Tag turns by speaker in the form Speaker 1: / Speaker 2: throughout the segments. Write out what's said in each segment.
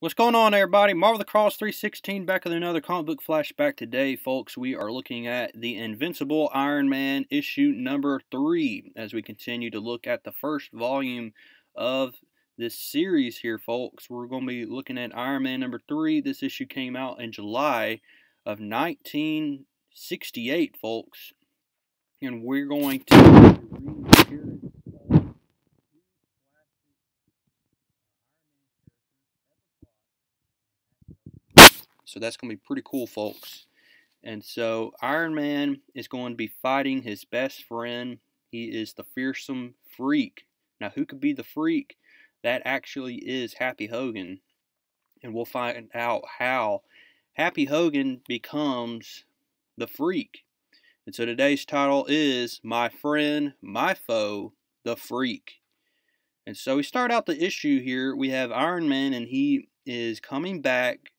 Speaker 1: What's going on, everybody? Marvel the Cross 316 back with another comic book flashback today, folks. We are looking at the Invincible Iron Man issue number three as we continue to look at the first volume of this series here, folks. We're going to be looking at Iron Man number three. This issue came out in July of 1968, folks. And we're going to So that's going to be pretty cool, folks. And so Iron Man is going to be fighting his best friend. He is the fearsome freak. Now, who could be the freak? That actually is Happy Hogan. And we'll find out how Happy Hogan becomes the freak. And so today's title is My Friend, My Foe, the Freak. And so we start out the issue here. We have Iron Man, and he is coming back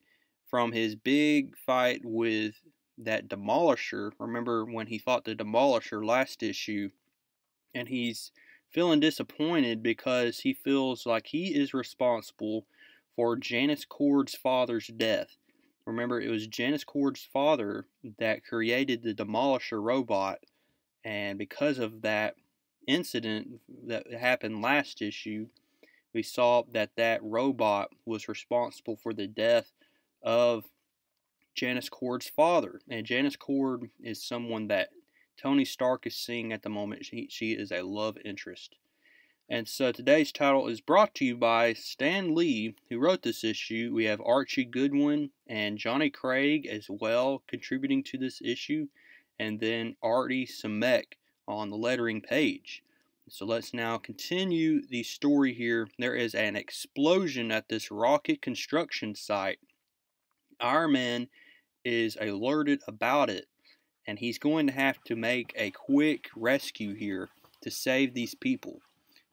Speaker 1: from his big fight with that Demolisher. Remember when he fought the Demolisher last issue? And he's feeling disappointed because he feels like he is responsible for Janice Cord's father's death. Remember, it was Janice Cord's father that created the Demolisher robot, and because of that incident that happened last issue, we saw that that robot was responsible for the death of Janice Cord's father. And Janice Cord is someone that Tony Stark is seeing at the moment. She, she is a love interest. And so today's title is brought to you by Stan Lee, who wrote this issue. We have Archie Goodwin and Johnny Craig as well contributing to this issue, and then Artie Simek on the lettering page. So let's now continue the story here. There is an explosion at this rocket construction site Iron Man is alerted about it, and he's going to have to make a quick rescue here to save these people.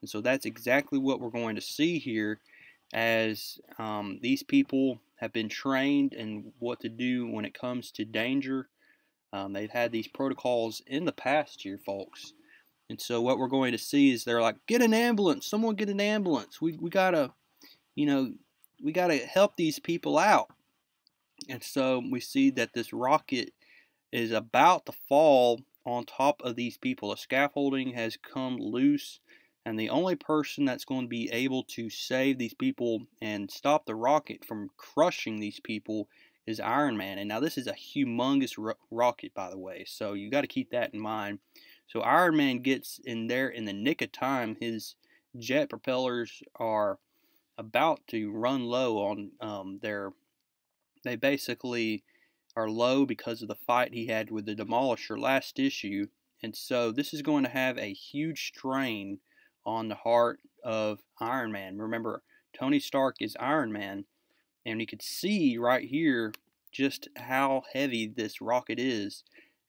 Speaker 1: And so that's exactly what we're going to see here as um, these people have been trained in what to do when it comes to danger. Um, they've had these protocols in the past here, folks. And so what we're going to see is they're like, get an ambulance, someone get an ambulance. We, we gotta, you know, we gotta help these people out. And so we see that this rocket is about to fall on top of these people. The scaffolding has come loose, and the only person that's going to be able to save these people and stop the rocket from crushing these people is Iron Man. And now this is a humongous ro rocket, by the way, so you got to keep that in mind. So Iron Man gets in there in the nick of time. His jet propellers are about to run low on um, their they basically are low because of the fight he had with the Demolisher last issue. And so this is going to have a huge strain on the heart of Iron Man. Remember, Tony Stark is Iron Man, and you can see right here just how heavy this rocket is.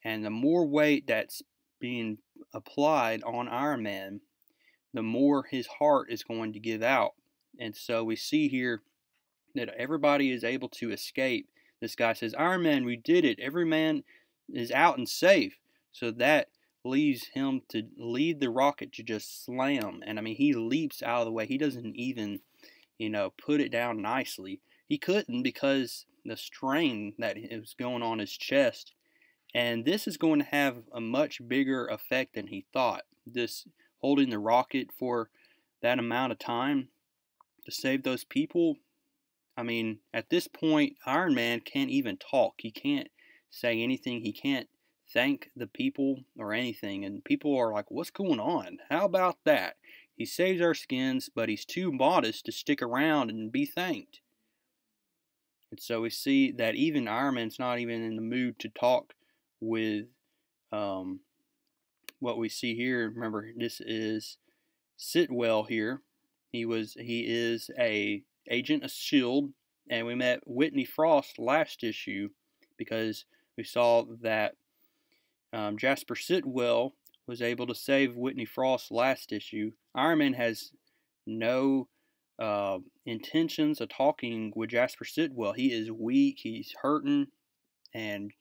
Speaker 1: And the more weight that's being applied on Iron Man, the more his heart is going to give out. And so we see here that everybody is able to escape. This guy says, Iron Man, we did it. Every man is out and safe. So that leaves him to lead the rocket to just slam. And I mean, he leaps out of the way. He doesn't even, you know, put it down nicely. He couldn't because the strain that is going on his chest. And this is going to have a much bigger effect than he thought. This holding the rocket for that amount of time to save those people I mean, at this point, Iron Man can't even talk. He can't say anything. He can't thank the people or anything. And people are like, what's going on? How about that? He saves our skins, but he's too modest to stick around and be thanked. And so we see that even Iron Man's not even in the mood to talk with um, what we see here. Remember, this is Sitwell here. He was he is a agent of S.H.I.E.L.D., and we met Whitney Frost last issue because we saw that um, Jasper Sitwell was able to save Whitney Frost last issue. Iron Man has no uh, intentions of talking with Jasper Sitwell. He is weak, he's hurting, and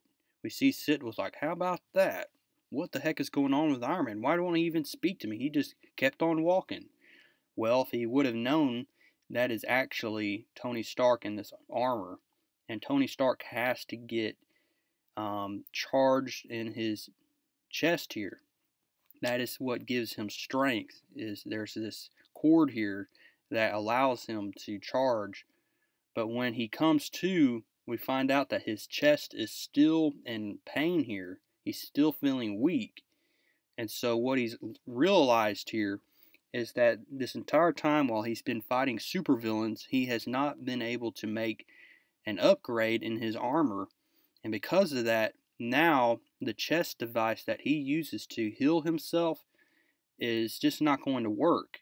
Speaker 1: we see Sitwell's like, How about that? What the heck is going on with Iron Man? Why don't he even speak to me? He just kept on walking. Well, if he would have known that is actually Tony Stark in this armor. And Tony Stark has to get um, charged in his chest here. That is what gives him strength. Is there's this cord here that allows him to charge. But when he comes to, we find out that his chest is still in pain here. He's still feeling weak. And so what he's realized here is that this entire time while he's been fighting supervillains, he has not been able to make an upgrade in his armor. And because of that, now the chest device that he uses to heal himself is just not going to work.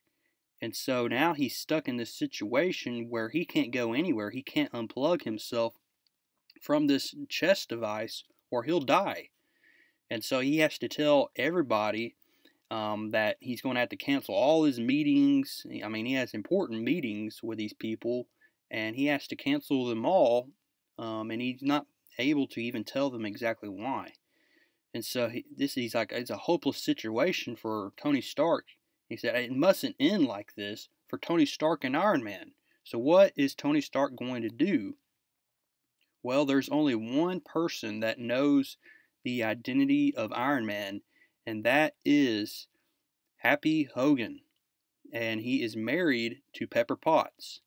Speaker 1: And so now he's stuck in this situation where he can't go anywhere. He can't unplug himself from this chest device or he'll die. And so he has to tell everybody um, that he's going to have to cancel all his meetings. I mean, he has important meetings with these people, and he has to cancel them all, um, and he's not able to even tell them exactly why. And so he, this he's like it's a hopeless situation for Tony Stark. He said it mustn't end like this for Tony Stark and Iron Man. So what is Tony Stark going to do? Well, there's only one person that knows the identity of Iron Man, and that is Happy Hogan. And he is married to Pepper Potts.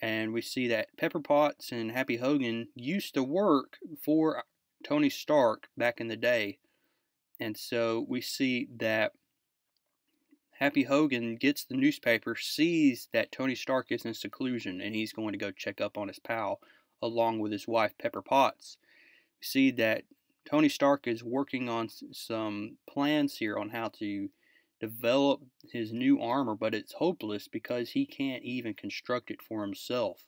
Speaker 1: And we see that Pepper Potts and Happy Hogan used to work for Tony Stark back in the day. And so we see that Happy Hogan gets the newspaper, sees that Tony Stark is in seclusion, and he's going to go check up on his pal along with his wife Pepper Potts. We see that Tony Stark is working on some plans here on how to develop his new armor, but it's hopeless because he can't even construct it for himself.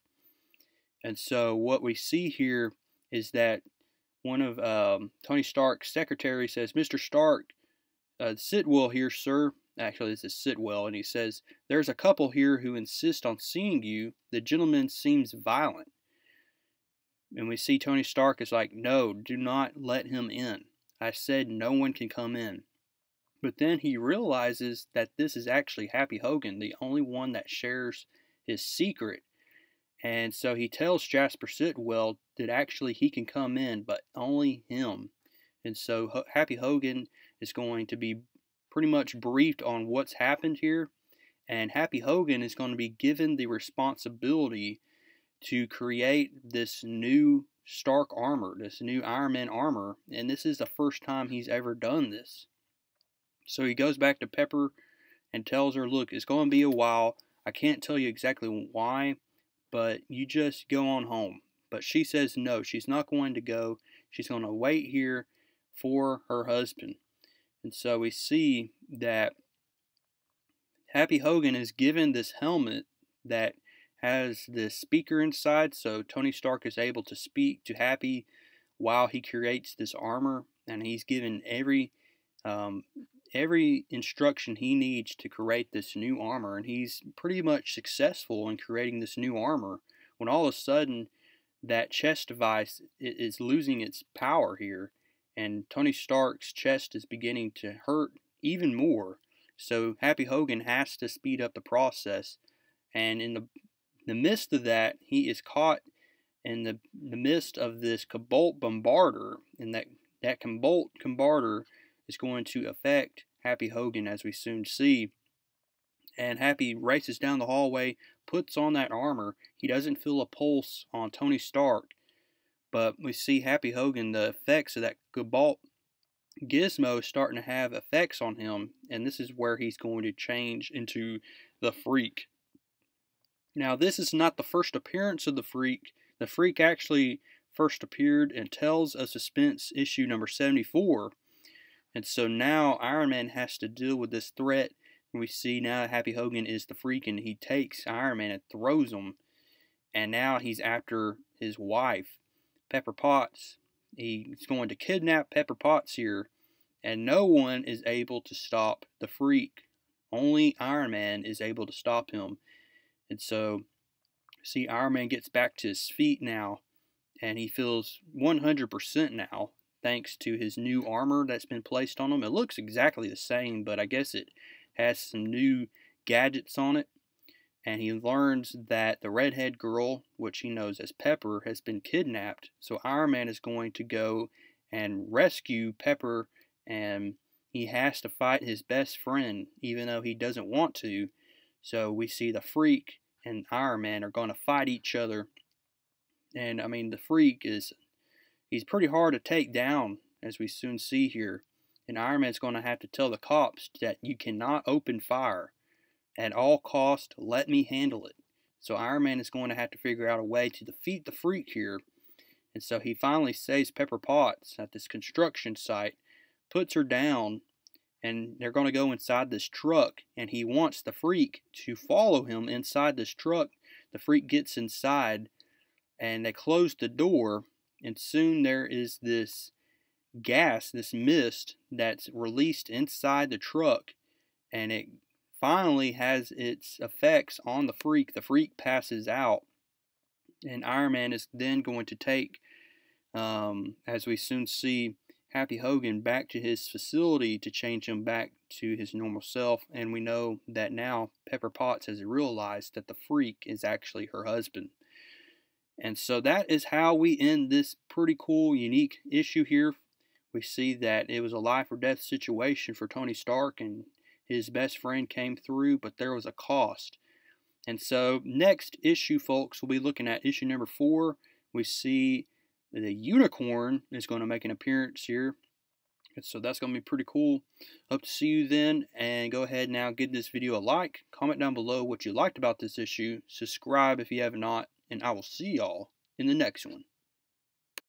Speaker 1: And so what we see here is that one of um, Tony Stark's secretaries says, Mr. Stark, uh, Sitwell here, sir. Actually, this is Sitwell, and he says, There's a couple here who insist on seeing you. The gentleman seems violent. And we see Tony Stark is like, no, do not let him in. I said no one can come in. But then he realizes that this is actually Happy Hogan, the only one that shares his secret. And so he tells Jasper Sitwell that actually he can come in, but only him. And so Happy Hogan is going to be pretty much briefed on what's happened here. And Happy Hogan is going to be given the responsibility to create this new Stark armor, this new Iron Man armor, and this is the first time he's ever done this. So he goes back to Pepper and tells her, Look, it's going to be a while. I can't tell you exactly why, but you just go on home. But she says no, she's not going to go. She's going to wait here for her husband. And so we see that Happy Hogan is given this helmet that has this speaker inside, so Tony Stark is able to speak to Happy while he creates this armor, and he's given every um, every instruction he needs to create this new armor, and he's pretty much successful in creating this new armor. When all of a sudden that chest device is losing its power here, and Tony Stark's chest is beginning to hurt even more. So Happy Hogan has to speed up the process, and in the the midst of that, he is caught in the, the midst of this Cobalt bombarder, and that, that Cobalt bombarder is going to affect Happy Hogan, as we soon see. And Happy races down the hallway, puts on that armor. He doesn't feel a pulse on Tony Stark, but we see Happy Hogan, the effects of that Cobalt gizmo starting to have effects on him, and this is where he's going to change into the freak. Now, this is not the first appearance of the Freak. The Freak actually first appeared in Tales of Suspense issue number 74. And so now Iron Man has to deal with this threat. We see now Happy Hogan is the Freak and he takes Iron Man and throws him. And now he's after his wife, Pepper Potts. He's going to kidnap Pepper Potts here. And no one is able to stop the Freak. Only Iron Man is able to stop him. And so, see, Iron Man gets back to his feet now, and he feels 100% now, thanks to his new armor that's been placed on him. It looks exactly the same, but I guess it has some new gadgets on it. and he learns that the redhead girl, which he knows as Pepper, has been kidnapped. So Iron Man is going to go and rescue Pepper, and he has to fight his best friend, even though he doesn't want to. So we see the Freak and Iron Man are going to fight each other. And I mean, the Freak is he's pretty hard to take down, as we soon see here. And Iron Man's going to have to tell the cops that you cannot open fire at all cost. Let me handle it. So Iron Man is going to have to figure out a way to defeat the Freak here. And so he finally saves Pepper Potts at this construction site, puts her down, and they're going to go inside this truck. And he wants the Freak to follow him inside this truck. The Freak gets inside, and they close the door. And soon there is this gas, this mist that's released inside the truck, and it finally has its effects on the freak. The freak passes out, and Iron Man is then going to take, um, as we soon see, Happy Hogan back to his facility to change him back to his normal self. And we know that now Pepper Potts has realized that the freak is actually her husband. And so that is how we end this pretty cool, unique issue here. We see that it was a life or death situation for Tony Stark, and his best friend came through, but there was a cost. And so, next issue, folks, we'll be looking at issue number four. We see the unicorn is going to make an appearance here. So that's going to be pretty cool. Hope to see you then. And go ahead now, give this video a like. Comment down below what you liked about this issue. Subscribe if you have not. And I will see y'all in the next one.